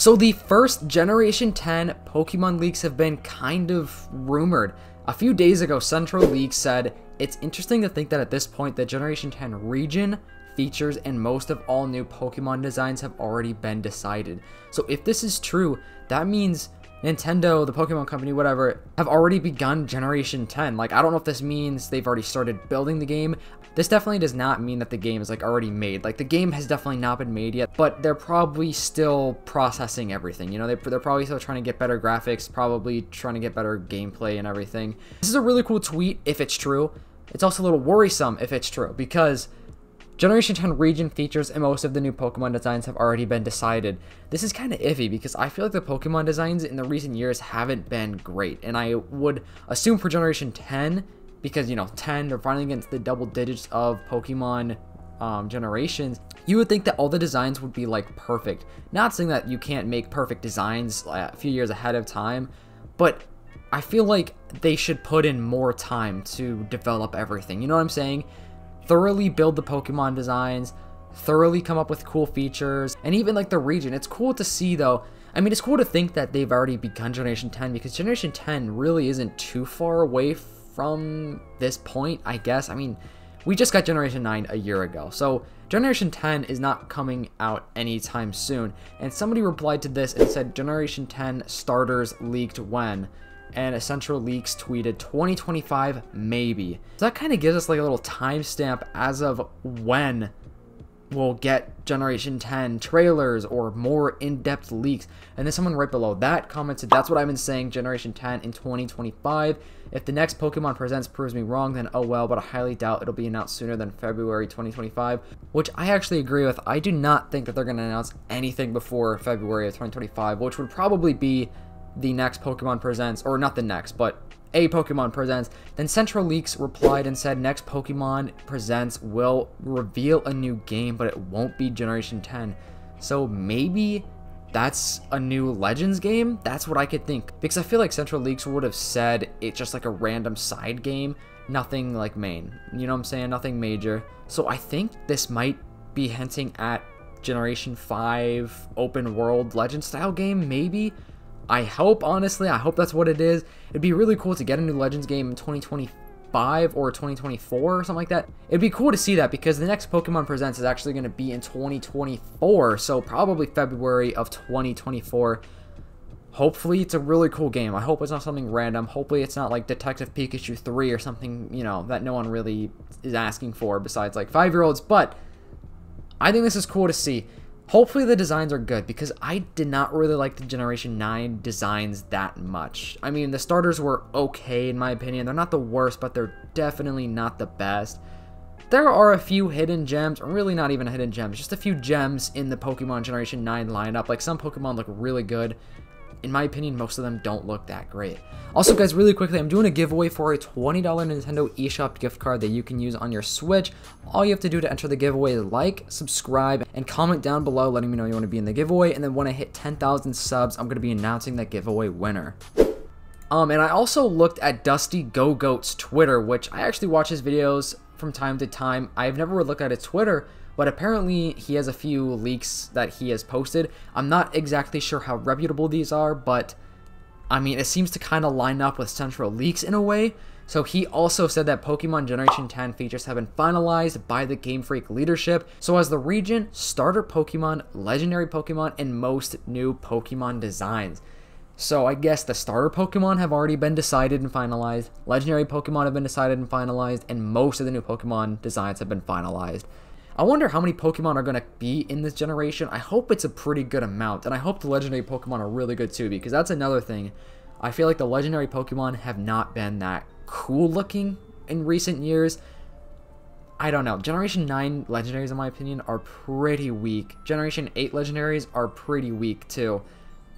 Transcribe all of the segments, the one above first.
So the first Generation 10 Pokemon leaks have been kind of rumored. A few days ago, Central Leaks said, it's interesting to think that at this point, the Generation 10 region, features, and most of all new Pokemon designs have already been decided. So if this is true, that means Nintendo, the Pokemon Company, whatever, have already begun Generation 10. Like, I don't know if this means they've already started building the game. This definitely does not mean that the game is, like, already made. Like, the game has definitely not been made yet, but they're probably still processing everything. You know, they, they're probably still trying to get better graphics, probably trying to get better gameplay and everything. This is a really cool tweet if it's true. It's also a little worrisome if it's true, because Generation 10 region features and most of the new Pokemon designs have already been decided. This is kind of iffy because I feel like the Pokemon designs in the recent years haven't been great. And I would assume for Generation 10, because, you know, 10, they're finally against the double digits of Pokemon um, generations, you would think that all the designs would be like perfect. Not saying that you can't make perfect designs a few years ahead of time, but I feel like they should put in more time to develop everything. You know what I'm saying? thoroughly build the Pokemon designs, thoroughly come up with cool features, and even like the region. It's cool to see though. I mean, it's cool to think that they've already begun Generation 10 because Generation 10 really isn't too far away from this point, I guess. I mean, we just got Generation 9 a year ago, so Generation 10 is not coming out anytime soon. And somebody replied to this and said, Generation 10 starters leaked when? and Central Leaks tweeted 2025 maybe. So that kind of gives us like a little timestamp as of when we'll get Generation 10 trailers or more in-depth leaks. And then someone right below that commented, that's what I've been saying, Generation 10 in 2025. If the next Pokemon Presents proves me wrong, then oh well, but I highly doubt it'll be announced sooner than February 2025, which I actually agree with. I do not think that they're going to announce anything before February of 2025, which would probably be the next Pokemon Presents, or not the next, but a Pokemon Presents. Then Central Leaks replied and said next Pokemon Presents will reveal a new game, but it won't be Generation 10. So maybe that's a new Legends game? That's what I could think. Because I feel like Central Leaks would have said it's just like a random side game, nothing like main. You know what I'm saying? Nothing major. So I think this might be hinting at Generation 5 open world legend style game, maybe? I hope, honestly, I hope that's what it is. It'd be really cool to get a new Legends game in 2025 or 2024 or something like that. It'd be cool to see that because the next Pokemon Presents is actually going to be in 2024, so probably February of 2024. Hopefully it's a really cool game. I hope it's not something random. Hopefully it's not like Detective Pikachu 3 or something, you know, that no one really is asking for besides like 5-year-olds, but I think this is cool to see. Hopefully the designs are good because I did not really like the Generation 9 designs that much. I mean, the starters were okay in my opinion. They're not the worst, but they're definitely not the best. There are a few hidden gems, really not even hidden gems, just a few gems in the Pokemon Generation 9 lineup. Like some Pokemon look really good, in my opinion, most of them don't look that great. Also, guys, really quickly, I'm doing a giveaway for a $20 Nintendo eShop gift card that you can use on your Switch. All you have to do to enter the giveaway is like, subscribe, and comment down below letting me know you want to be in the giveaway. And then when I hit 10,000 subs, I'm going to be announcing that giveaway winner. Um, and I also looked at Dusty Go Goat's Twitter, which I actually watch his videos from time to time. I've never looked at his Twitter, but apparently he has a few leaks that he has posted. I'm not exactly sure how reputable these are, but I mean, it seems to kind of line up with Central Leaks in a way. So he also said that Pokemon Generation 10 features have been finalized by the Game Freak leadership. So as the region, starter Pokemon, legendary Pokemon, and most new Pokemon designs. So I guess the starter Pokemon have already been decided and finalized, legendary Pokemon have been decided and finalized, and most of the new Pokemon designs have been finalized. I wonder how many Pokemon are going to be in this generation. I hope it's a pretty good amount, and I hope the legendary Pokemon are really good too, because that's another thing. I feel like the legendary Pokemon have not been that cool looking in recent years. I don't know. Generation 9 legendaries, in my opinion, are pretty weak. Generation 8 legendaries are pretty weak too.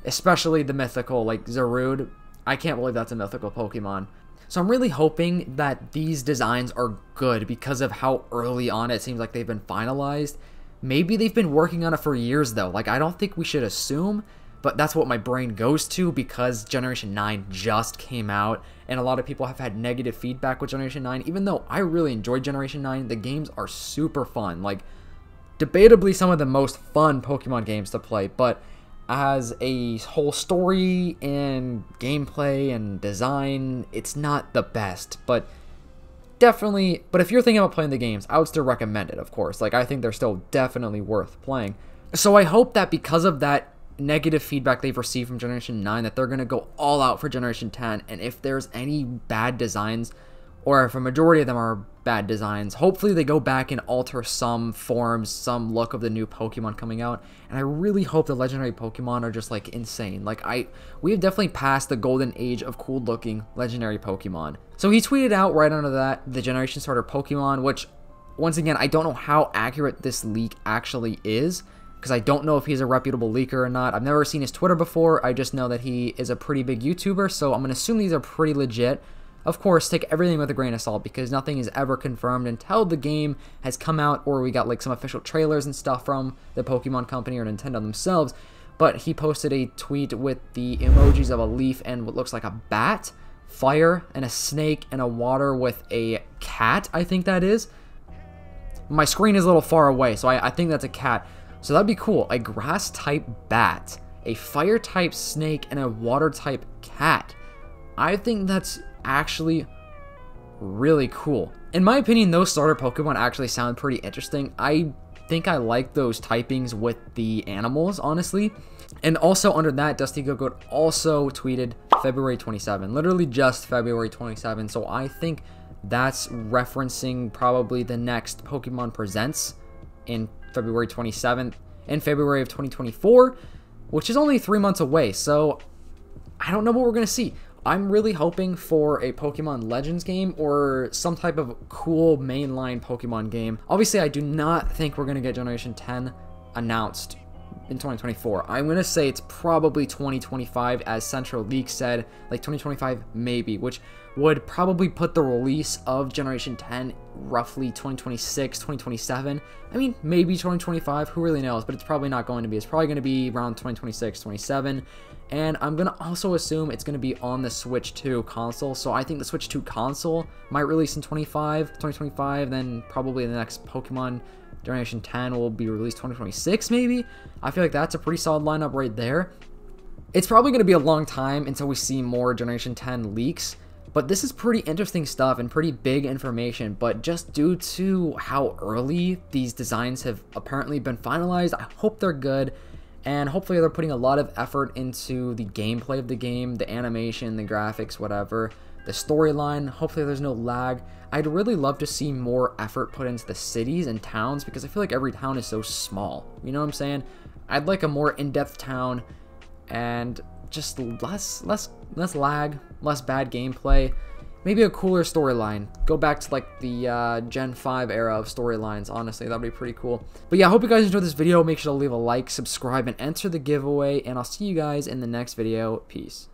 Especially the mythical, like Zarude. I can't believe that's a mythical Pokemon. So I'm really hoping that these designs are good because of how early on it seems like they've been finalized. Maybe they've been working on it for years though. Like I don't think we should assume, but that's what my brain goes to because Generation 9 just came out and a lot of people have had negative feedback with Generation 9. Even though I really enjoyed Generation 9, the games are super fun. Like debatably some of the most fun Pokemon games to play, but as a whole story and gameplay and design, it's not the best, but definitely. But if you're thinking about playing the games, I would still recommend it, of course. Like, I think they're still definitely worth playing. So I hope that because of that negative feedback they've received from Generation 9, that they're going to go all out for Generation 10. And if there's any bad designs, or if a majority of them are bad designs. Hopefully they go back and alter some forms, some look of the new Pokemon coming out. And I really hope the legendary Pokemon are just like insane. Like I we have definitely passed the golden age of cool looking legendary Pokemon. So he tweeted out right under that the generation starter Pokemon, which once again, I don't know how accurate this leak actually is because I don't know if he's a reputable leaker or not. I've never seen his Twitter before. I just know that he is a pretty big YouTuber, so I'm going to assume these are pretty legit. Of course, take everything with a grain of salt because nothing is ever confirmed until the game has come out or we got like some official trailers and stuff from the Pokemon Company or Nintendo themselves. But he posted a tweet with the emojis of a leaf and what looks like a bat, fire, and a snake, and a water with a cat, I think that is. My screen is a little far away, so I, I think that's a cat. So that'd be cool. A grass type bat, a fire type snake, and a water type cat. I think that's actually really cool. In my opinion, those starter Pokemon actually sound pretty interesting. I think I like those typings with the animals, honestly. And also under that, Dusty Goat also tweeted February 27, literally just February 27. So I think that's referencing probably the next Pokemon Presents in February 27th, in February of 2024, which is only three months away. So I don't know what we're going to see. I'm really hoping for a Pokemon Legends game or some type of cool mainline Pokemon game. Obviously, I do not think we're going to get Generation 10 announced in 2024. I'm going to say it's probably 2025 as Central Leaks said, like 2025 maybe, which would probably put the release of Generation 10 roughly 2026, 2027. I mean, maybe 2025, who really knows, but it's probably not going to be. It's probably going to be around 2026, 27. And I'm going to also assume it's going to be on the Switch 2 console. So I think the Switch 2 console might release in 25, 2025, then probably the next Pokemon Generation 10 will be released 2026 maybe. I feel like that's a pretty solid lineup right there. It's probably going to be a long time until we see more Generation 10 leaks, but this is pretty interesting stuff and pretty big information, but just due to how early these designs have apparently been finalized, I hope they're good and hopefully they're putting a lot of effort into the gameplay of the game, the animation, the graphics, whatever, the storyline. Hopefully there's no lag. I'd really love to see more effort put into the cities and towns because I feel like every town is so small. You know what I'm saying? I'd like a more in-depth town and just less less less lag, less bad gameplay maybe a cooler storyline. Go back to like the uh, Gen 5 era of storylines. Honestly, that'd be pretty cool. But yeah, I hope you guys enjoyed this video. Make sure to leave a like, subscribe, and enter the giveaway. And I'll see you guys in the next video. Peace.